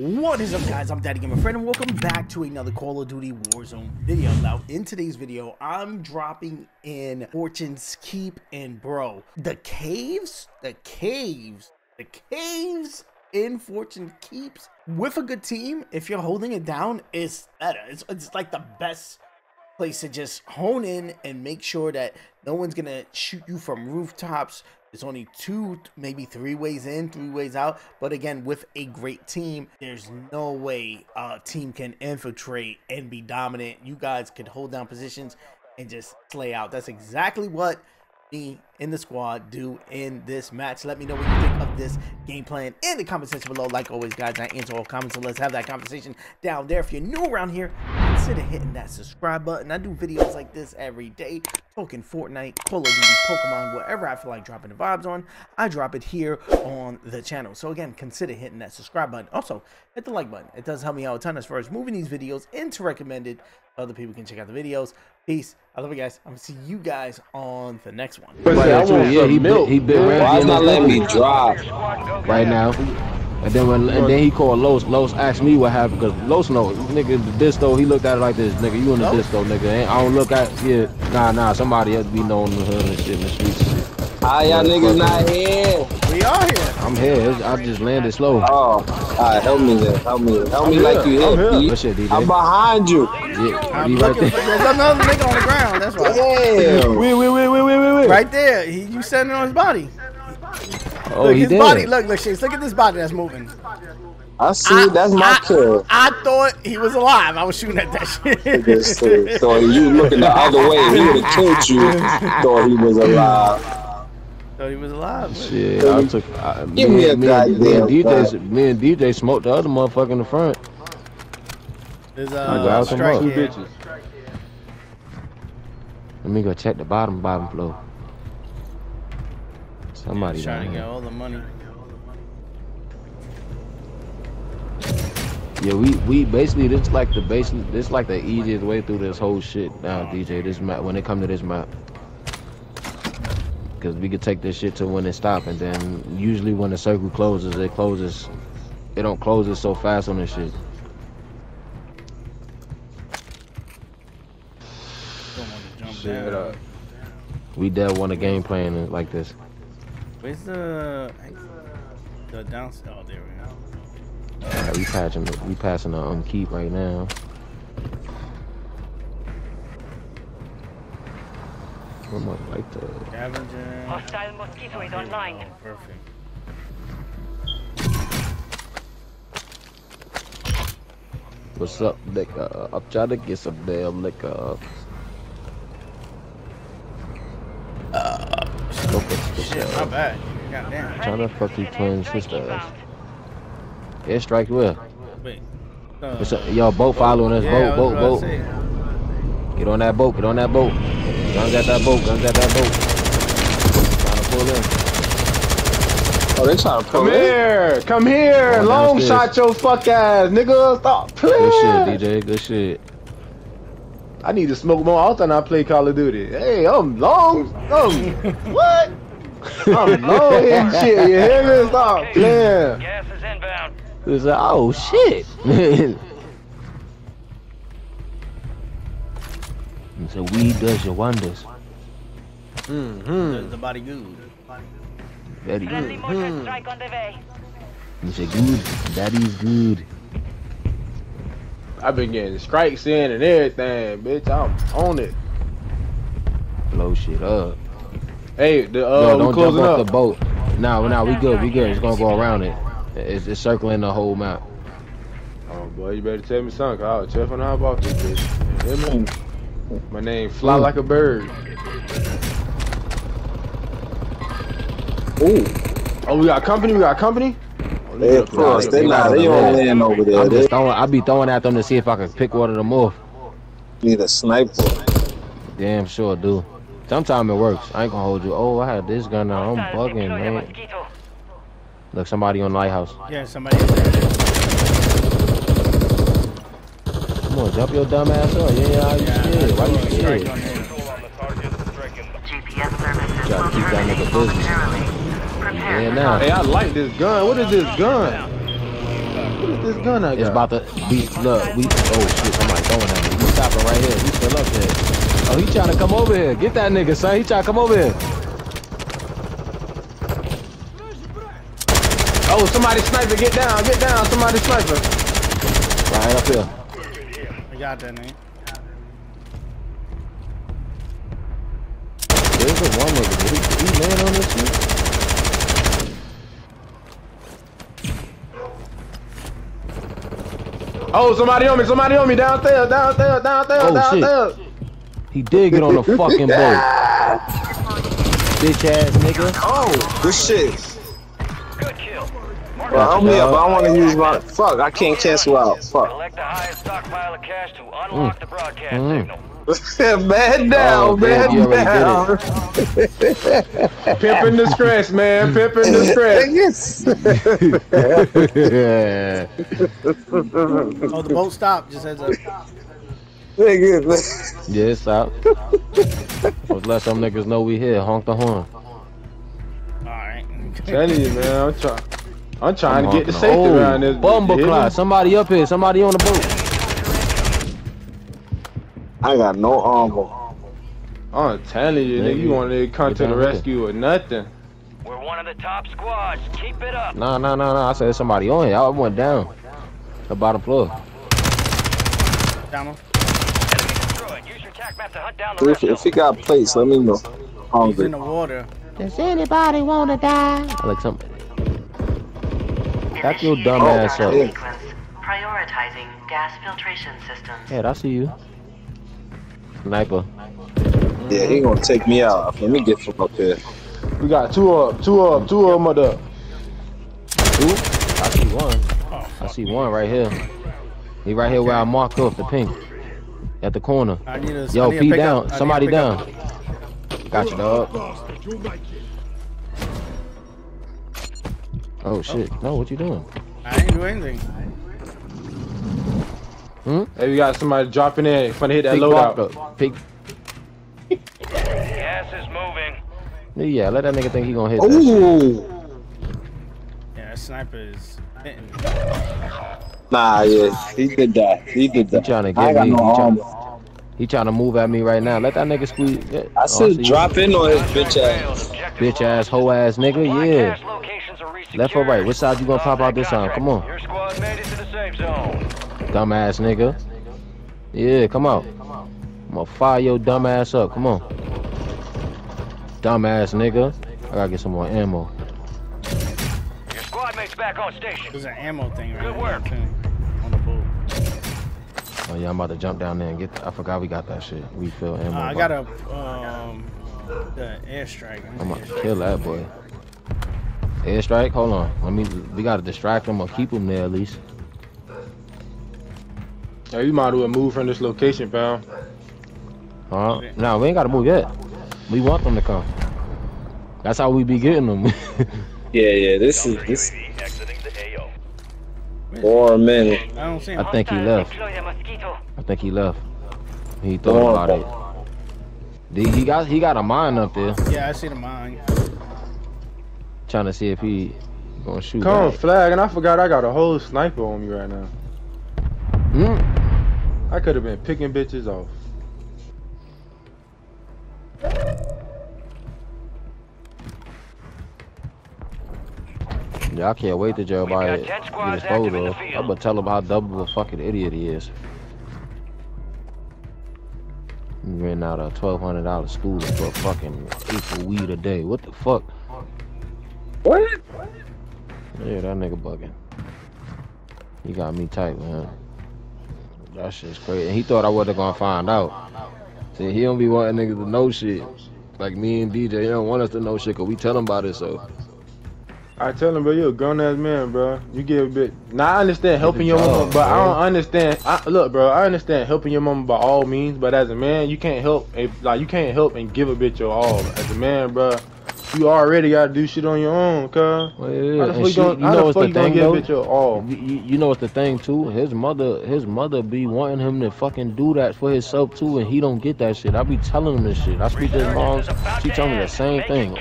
What is up guys, I'm Daddy Gamer Fred and welcome back to another Call of Duty Warzone video. Now in today's video, I'm dropping in Fortune's Keep and bro, the caves, the caves, the caves in Fortune Keeps with a good team, if you're holding it down, is better. It's, it's like the best place to just hone in and make sure that no one's gonna shoot you from rooftops it's only two, maybe three ways in, three ways out. But again, with a great team, there's no way a team can infiltrate and be dominant. You guys could hold down positions and just slay out. That's exactly what me in the squad do in this match. Let me know what you think of this game plan in the comment section below. Like always, guys, I answer all comments, so let's have that conversation down there. If you're new around here, consider hitting that subscribe button. I do videos like this every day, talking Fortnite, Call of Duty, Pokemon, whatever I feel like dropping the vibes on, I drop it here on the channel. So again, consider hitting that subscribe button. Also, hit the like button. It does help me out a ton as far as moving these videos into recommended. Other people can check out the videos. Peace. I love you guys. I'm gonna see you guys on the next one. Yeah, he been, he been ready. Why not letting me drop right now? And then when and then he called Los. Los asked me what happened because Los know nigga the disco. He looked at it like this, nigga. You in the disco, nigga. And I don't look at yeah. Nah, nah. Somebody else be knowing the hood and shit in the streets. And shit. How y'all niggas not here? We are here. I'm here. I just landed slow. Oh, alright. Help me then. Help me. Help me like you I'm here. here. B. What shit, DJ? I'm behind you. Yeah, I'm be right there. There's another nigga on the ground. That's why. Damn. Wait, wait, wait, wait, wait, wait, wait. Right there. He, you standing on his body. Oh, look, he his did. body. Look, look, Shakes. Look at this body that's moving. I see. That's my I, kill. I thought he was alive. I was shooting at that shit. This. So you looking the other way, he would have killed you. Thought he was alive. thought he was alive. Shit, I took. I, Give me a me, goddamn me and DJ, me and DJ smoked the other motherfucker in the front. There's I a got some strike more. here. Let me go check the bottom bottom floor. Somebody He's trying to get all the money. Yeah, we we basically this like the basic this like the easiest way through this whole shit uh, now, DJ. This map when it come to this map, because we could take this shit to when it stop, and then usually when the circle closes, it closes. It don't close it so fast on this shit. Don't want to jump Shit up. We dead want a game plan like this. Where's the the downstairs? Oh, there we go. Alright, we passing the, we passing the um keep right now. I'm up like the Scavenger. Hostile mosquito is online. Oh, perfect. What's up, nigga? I'm trying to get some damn liquor. Smoke it, Shit, my bad. Goddamn. Trying to fuck these twin sisters. Airstrike where? Wait. Uh, What's up? Y'all boat following us. yeah, boat, boat, boat. Get on that boat. Get on that boat. Guns at that boat. Guns at that boat. Trying to pull in. Oh, they trying to pull Come in. here, come here, Going long downstairs. shot your fuck ass, nigga. Stop Good shit, DJ. Good shit. I need to smoke more often. I play Call of Duty. Hey, I'm long. I'm what? I'm long and shit. You hear me? Stop playing. Gas is inbound. It's like, oh shit. so weed does your wonders. Mm-hmm. The, the body good. Very Friendly good. mortar strike on the way. You say good. Daddy's good. I've been getting strikes in and everything, bitch. I'm on it. Blow shit up. Hey, the No, uh, we don't jump closing off up. the boat. No, no, we good. We good. It's gonna go around it. It's, it's circling the whole map. Oh boy, you better tell me something. I'll check on how about this bitch. You hear me? My name fly like a bird. Ooh, Oh, we got company. We got company. Oh, they nigga, across. they They got not. They them on land over there. I'm just throwing. I be throwing at them to see if I can pick one of them off. need a sniper. Damn sure do. Sometimes it works. I ain't gonna hold you. Oh, I had this gun now. I'm Hostiles bugging, man. Look, somebody on lighthouse. Yeah, somebody. Come on, jump your dumb ass up. Yeah, yeah, you Yeah, scared. Why you scared? on there. GPS services Try to keep that nigga busy. momentarily. Yeah, now. Hey, I like this gun. What is this gun? What is this gun I got? It's about to be look, we oh shit, somebody throwing at me. He's stopping right here. He's still up there. Oh, he trying to come over here. Get that nigga, son. He trying to come over here. Oh, somebody sniper, get down, get down, somebody sniper. Right up here. I got that name. There's the one nigga. Did he, he land on this shit? Oh, somebody on me, somebody on me, downstairs, downstairs, downstairs, Oh, shit. Downstairs. He did get on the fucking boat. Bitch ass nigga. Oh, good shit. Good kill. Well, I'm Gotcha, here, but I want to use my. Fuck, I can't cancel out. Fuck. Collect the highest stockpile of cash to unlock the broadcast Mm. signal. man down, Oh, damn, man you down. Pimping the stress, man, pimping the stress. Yes. yeah. Oh, the boat stopped. Just heads up. Nigga, Yeah, stop. Let's let some niggas know we here. Honk the horn. All right. Telling you, man, I'm trying. I'm trying to get the safety the- around this. Bitch, you hear Bumbleclaw. me? Somebody up here. Somebody on the boat. I got no armor. I'm telling you, Yeah, nigga, you you- want to come to the rescue or nothing. We're one of the top squads. Keep it up. Nah, nah, nah, nah. I said somebody on here. I went down. The bottom floor. Down If, rest if of he got plates, let me know. He's in the water. Does anybody wanna die? I like something. Back your dumb ass up. yeah. Prioritizing gas filtration systems. Head, I see you. Sniper. Yeah, he gonna take me out. Let me get from up here. We got two up, two up, two of them up. there. Two? I see one. I see one right here. He right here where I marked off the pink. At the corner. I need a. I Yo, need a P pickup. I down. need a Somebody pickup. down. Got you, dog. Oh shit. Oh. No, what you doing? I didn't do anything. Hmm? Hey, we got somebody dropping in. Finna hit that Pink loadout. walked up. Pink. Gas is moving. Yeah, let that nigga think he gonna hit that shit. Ooh. Yeah, that sniper is hitting. Nah, yeah, he did that. He did that. He that. trying to I get got me. no He trying, armor. he trying to move at me right now. Let that nigga squeeze. Yeah. I Oh, said see drop in on his bitch ass. Bitch ass, lost. hoe ass nigga. Yeah. cache locations are. Left or right? Which side you gonna pop out this time? Come on. Your squad made it to the safe zone. Dumbass nigga. Yeah, come out. I'm gonna fire your dumb ass up. Come on. Dumb ass nigga. I gotta get some more ammo. Your back on station. There's an ammo thing right Good work. too, On the boat. Oh yeah, I'm about to jump down there and get. I forgot we got that shit. We Refill ammo. Uh, I got a um the airstrike. I'm gonna kill that boy. Airstrike. Hold on. Let me. We gotta distract him or keep him there at least. Hey, you might as well move from this location, pal. Huh? Nah, we ain't gotta move yet. We want them to come. That's how we be getting them. Yeah, yeah, this is this UAV exiting the AO. Four minute. I don't see him. I think he left. deploy the mosquito. I think he left. He thought about it. He- He got he got a mine up there, Yeah, I see the mine. trying to see if he gonna shoot. Come on, back. flag, and I forgot I got a whole sniper on me right now. Mm. I could have been picking bitches off. I can't wait to jail We by got it. 10 Get squads his photo. I'm gonna tell him how dumb of a fucking idiot he is. He ran out a twelve hundred dollar school for a fucking eighth of weed a day. What the fuck? What? Yeah, that nigga bugging. He got me tight, man. That shit's crazy. And he thought I wasn't gonna find out. See, he don't be wanting niggas to know shit. Like me and DJ, he don't want us to know shit, cause we tell him about it, so. I tell him, bro, you're a grown ass man, bro. You get a bit. Now I understand helping your job, mama, but I don't understand. I, look, bro, I understand helping your mama by all means, but as a man, you can't help. If, like you can't help and give a bitch your all. As a man, bro, you already gotta do shit on your own, cuz. Well, yeah, and you she, gonna, you know what's the thing give though? bitch your all? You, you you know what's the thing too? His mother, his mother be wanting him to fucking do that for himself too, and he don't get that shit. I be telling him this shit. I speak to his mom. Resurgence is about She to tell me the same Make thing.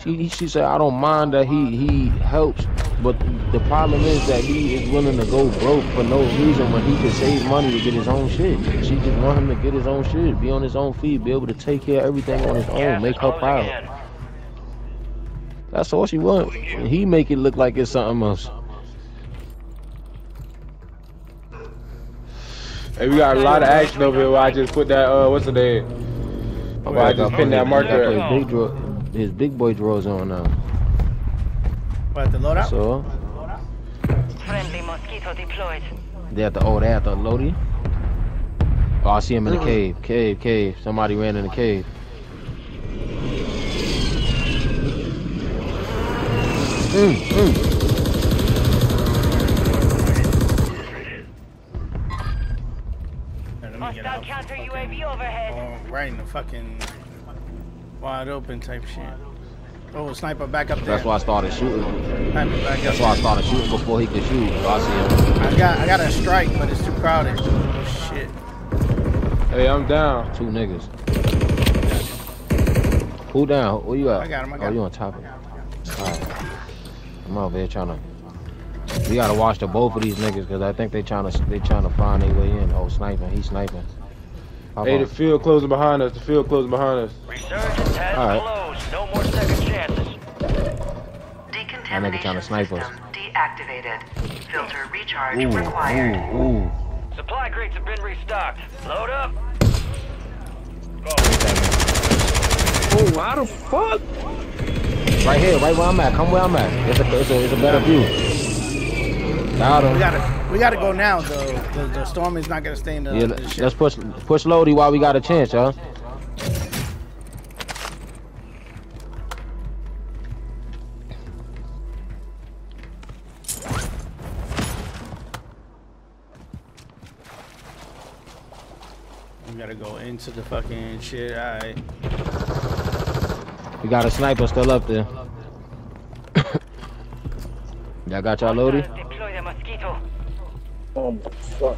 It count. She she said I don't mind that he he helps, but the problem is that he is willing to go broke for no reason when he could save money to get his own shit. She just want him to get his own shit, be on his own feet, be able to take care of everything on his own, is make her proud. in. That's all she wants. And he make it look like it's something else. Hey, we got a lot of action over here. Where I just put that uh, what's the name? Where I just pinned that marker. big draw, his big boy drawers on now. What, the loadout? So Friendly mosquito deployed. they have to oh they have to load him. Oh, I see him in the cave, cave, cave. Somebody ran in the cave. Mm, mm. Here, let me get Hostile counter UAV overhead. Oh, right in the fucking wide open type shit. Oh, sniper back up there. That's why I started shooting. Back That's up why I started shooting before he could shoot. So I see him. I got I got a strike, but it's too crowded. Oh shit. Hey, I'm down. Two niggas. Who down? Where you at? I got him, I got oh, you on top of him. Alright. I'm over here trying to. We gotta watch the both of these niggas because I think they trying to they trying to find their way in. Oh, sniping. He's sniping. Pop Hey, the off. field closing behind us. The field closing behind us. Resurgence has Alright. closed. No more second chances. Decontamination trying to snipe us. deactivated. Filter recharge Ooh, required. ooh, ooh. Supply crates have been restocked. Load up. Oh, how the fuck? Right here, right where I'm at. Come where I'm at. It's a, it's a, it's a better view. Got him. We gotta we gotta go now though. The, the storm is not gonna stay in the, Yeah, the let's push push Lodi while we got a chance, y'all. We gotta go into the fucking shit. Alright. We got a sniper still up there. y'all got y'all Lodi? Deploy the mosquito. Oh my fuck.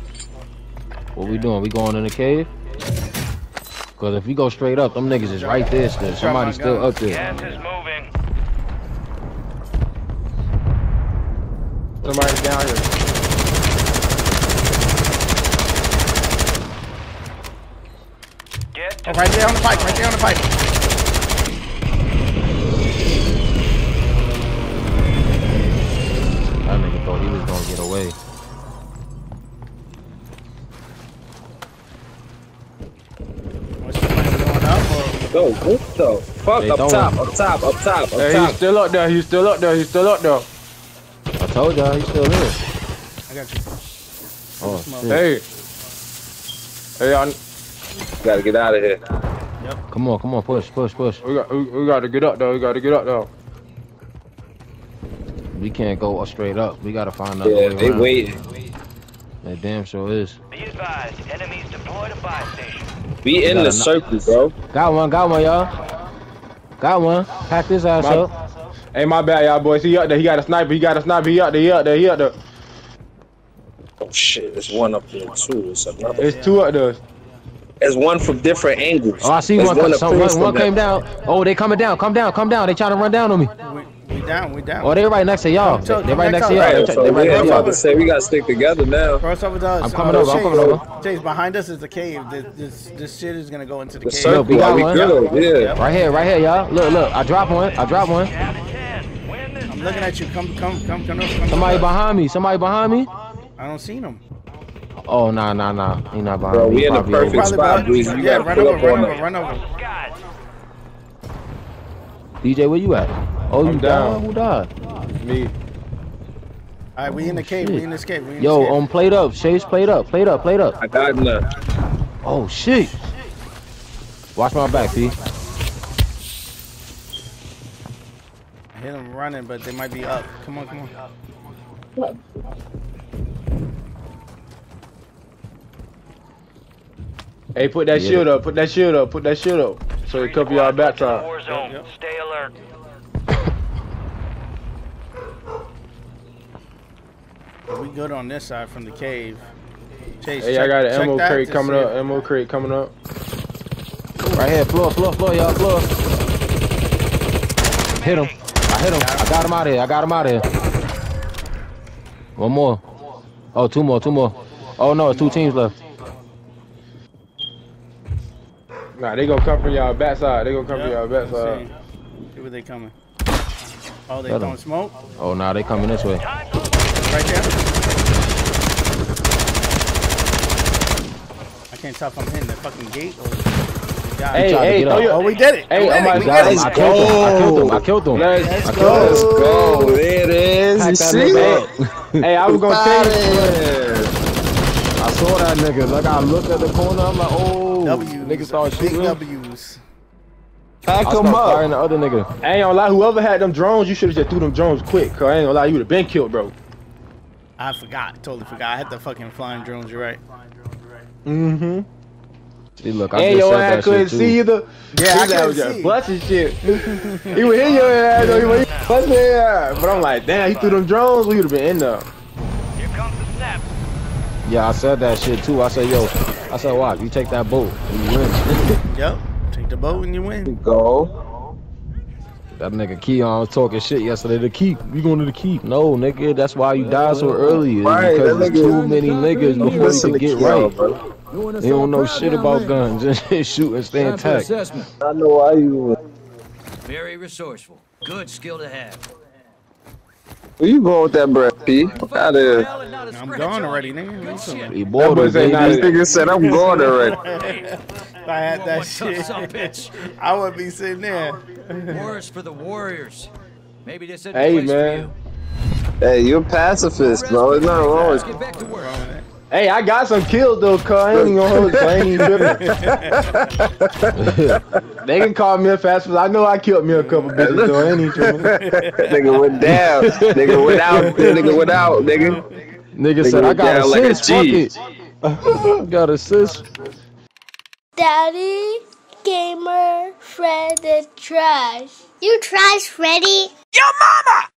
What we doing? We going in the cave? Cause if we go straight up, them niggas is right there still. Somebody's still up there. Gas is moving. Somebody's down here. Get Oh, right there on the pipe. Right there on the pipe. That nigga thought he was gonna get away. What's the plan going up? Or Yo, what the fuck? They Up throwing. top, up top, up top, up Hey, top. he's still up there. He's still up there. He's still up there. I told y'all he's still there. I got you. Oh shit. Hey. Hey, I, Gotta get out of here. Yep. Come on, come on, push, push, push. we got we, we got to get up there. We got to get up there. We can't go straight up. We gotta find another Yeah, way they around. waiting. That damn sure is. be advised. Enemies deployed a buy station. We in the circle, bro. Got one, got one, y'all. Got one. Pack this ass My- up. Hey, my bad, y'all boys. He up there. He got a sniper. He got a sniper. He up there. He up there. He up there. Oh shit, there's one up there too. It's another. It's two up there. There's one from different angles. Oh, I see There's one. Come, up some, close one, one from came down. Oh, they coming down. Come down. Come down. They trying to run down on me. We, we down. We down. Oh, they're right next to y'all. They come right next next to y'all. Right, They so they right next I'm to about y'all. to say we gotta stick together now. Cross over to us. I'm coming over, I'm coming over. Chase, behind us is the cave. This this, this shit is gonna go into the, The cave. circle, we got we one. good? Yeah. Right here, right here, y'all. Look, look. I dropped one. I dropped one. Down to 10. Win this I'm looking at you. Come, come, come, come. come Somebody come. behind me. Somebody behind me. I don't see him. Oh, nah, nah, nah. He not behind Bro, me. we in the perfect spot, behind Breezy. You Yeah, gotta run over, run over, run over. The skies. DJ, where you at? Oh, you I'm died? down. Who died? Me. All right, we in the cave. shit. We in this cave. We in Yo, this cave. um, played up. Chase, played up. Played up. Played up. I got none. Oh shit. Watch my back, P. I hit them running, but they might be up. Come on, come on. Hey, put that Yeah. shield up. Put that shield up. Put that shield up. So they cover y'all back side. War. Yep, yep. Stay alert. We good on this side from the cave. Chase, Hey, check, I got an check ammo crate coming up. if- Ammo crate coming up. Right here, floor, floor, floor, y'all, floor. hit him. I hit him. I got him out of here. I got him out of here. One more. Oh, two more. Two more. Oh no, it's two teams left. Nah, they gonna come from y'all backside. They gonna come from y'all Let's backside. see. See where they coming. Oh, they Got 'em. throwing smoke Oh, nah, they coming this way. right there. Can't tell if I'm hitting the fucking gate or. Hey, hey, get throw up. your, Oh, we did it. Hey, we oh my it. We God, did I it. killed him. I killed him. I killed him. Let's Let's go. go. Let's go. There it is. You see it? Hey, I was gonna Outta tell you. I saw that nigga. Like I looked at the corner. I'm like, oh, W's. nigga started Big shooting. I W's. Pack started him firing up. the other nigga. I ain't gonna lie, whoever had them drones, you should have just threw them drones quick. Cause I ain't gonna lie, you would have been killed, bro. I forgot. Totally forgot. I had the fucking flying drones. You're right. Mm-hmm. See, look, I And just your said ass that couldn't shit see too. either. Yeah, I His ass couldn't was just see. busting shit. he would hit your ass, though. He would bust your ass. But I'm like, damn, he threw them drones. We would have been in there. Here comes the snap. Yeah, I said that shit too. I said, yo, I said, watch, you take that boat and you win. Yep. Take the boat and you win. Go. That nigga Keon was talking shit yesterday. The keep, we going to the keep. No, nigga, that's why you died so early. is Right, because there's nigga- too many niggas before you can to get Keon, right. bro. They don't know shit about guns and shoot and stay intact. I know why you. Very resourceful. Good skill to have. Where you going with that breath, P? Out of here. I'm gone already, nigga. You talking about? He bought boy it, said, baby. This nigga said I'm gone already. If I had that shit, son bitch. I would be sitting there. Worse for the Warriors. Maybe this isn't Hey, place man. for you. Hey, you're a pacifist, bro. There's nothing wrong Let's get back to work. Hey, I got some kills though, cuz I ain't gonna hold it, so I ain't tripping. they can call me a fast food. I know I killed me a couple bitches, so I ain't even tripping. nigga went down. nigga went out. Nigga went out, nigga. Nigga said, I got down like a assist, fuck it. got assist. Daddy, gamer, Fred, and trash. You trash, Freddy? Your mama!